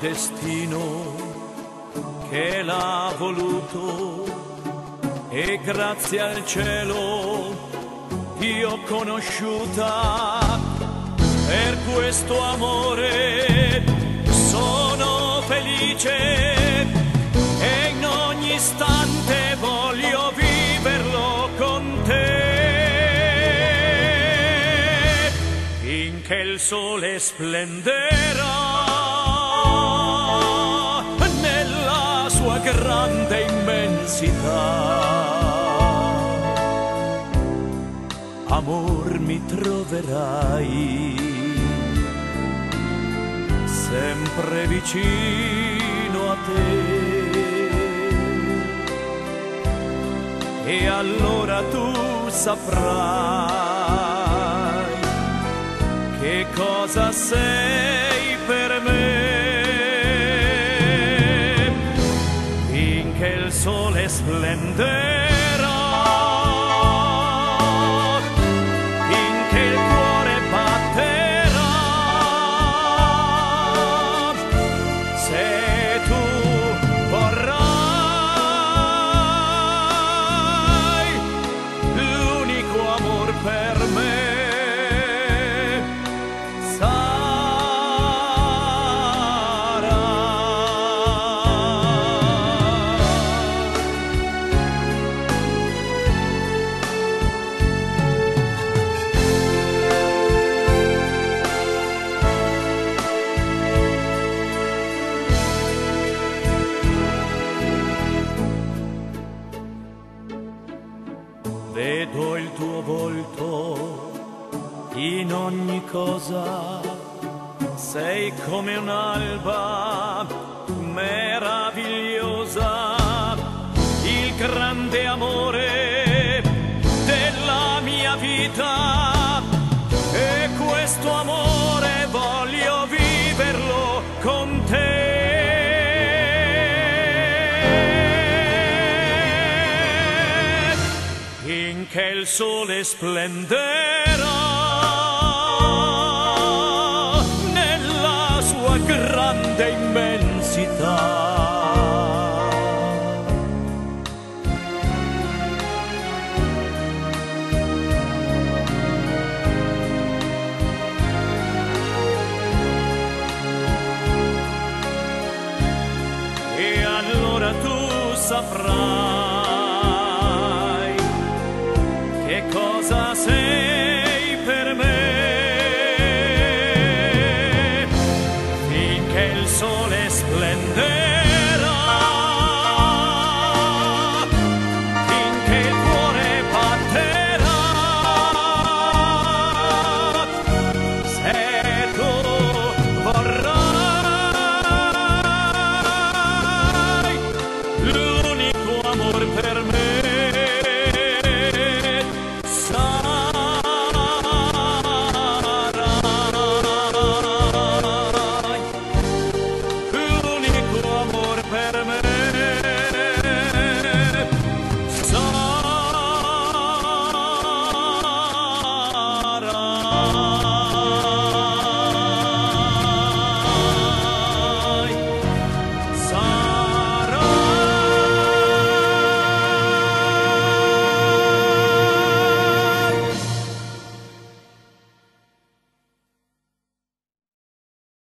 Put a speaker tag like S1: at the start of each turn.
S1: destino che l'ha voluto. E grazie al cielo ti ho conosciuta per questo amore sono felice. E in ogni istante voglio viverlo con te. Finché il sole splenderà immensità amor mi troverai sempre vicino a te. E allora tu saprai che cosa sei Finché il tuo volto in ogni cosa, sei come un'alba finché il sole splenderà nella sua grande immensità. E allora tu cosa sei per me sole